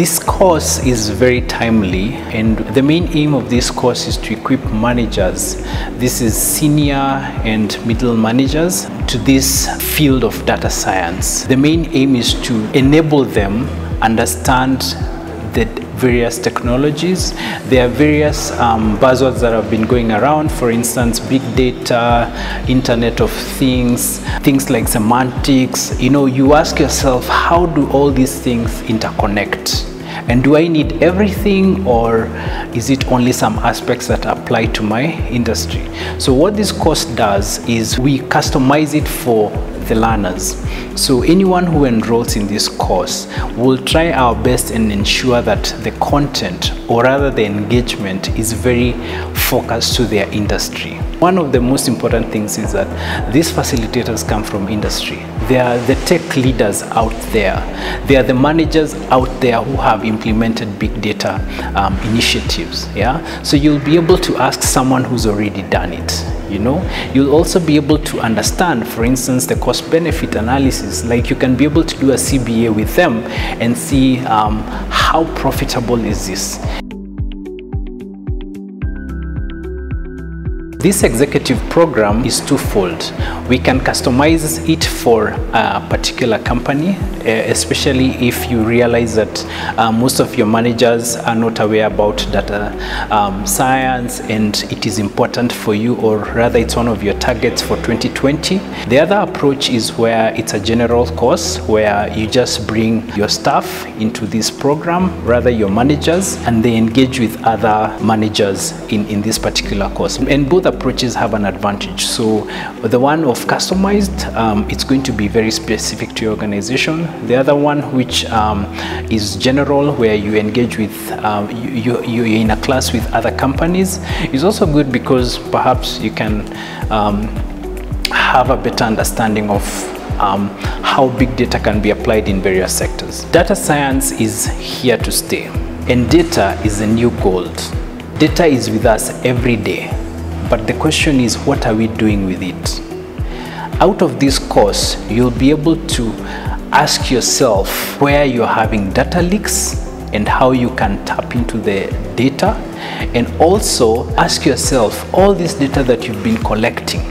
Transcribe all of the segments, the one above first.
This course is very timely, and the main aim of this course is to equip managers. This is senior and middle managers to this field of data science. The main aim is to enable them understand the various technologies. There are various um, buzzwords that have been going around, for instance, big data, Internet of Things, things like semantics. You know, you ask yourself, how do all these things interconnect? And do I need everything or is it only some aspects that apply to my industry? So what this course does is we customize it for the learners. So anyone who enrolls in this course will try our best and ensure that the content or rather the engagement is very focused to their industry. One of the most important things is that these facilitators come from industry. They are the tech leaders out there. They are the managers out there who have implemented big data um, initiatives. Yeah, so you'll be able to ask someone who's already done it you know you'll also be able to understand for instance the cost benefit analysis like you can be able to do a cba with them and see um, how profitable is this This executive program is twofold. We can customize it for a particular company, especially if you realize that uh, most of your managers are not aware about data um, science and it is important for you or rather it's one of your targets for 2020. The other approach is where it's a general course where you just bring your staff into this program, rather your managers, and they engage with other managers in, in this particular course. And both approaches have an advantage. So the one of customized, um, it's going to be very specific to your organization. The other one, which um, is general, where you engage with, um, you, you, you're in a class with other companies, is also good because perhaps you can um, have a better understanding of um, how big data can be applied in various sectors. Data science is here to stay, and data is the new gold. Data is with us every day. But the question is, what are we doing with it? Out of this course, you'll be able to ask yourself where you're having data leaks and how you can tap into the data. And also ask yourself all this data that you've been collecting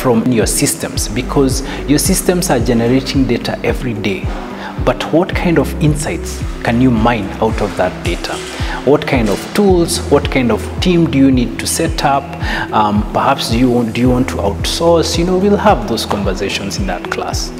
from your systems because your systems are generating data every day. But what kind of insights can you mine out of that data? what kind of tools, what kind of team do you need to set up? Um, perhaps do you, want, do you want to outsource? You know, we'll have those conversations in that class.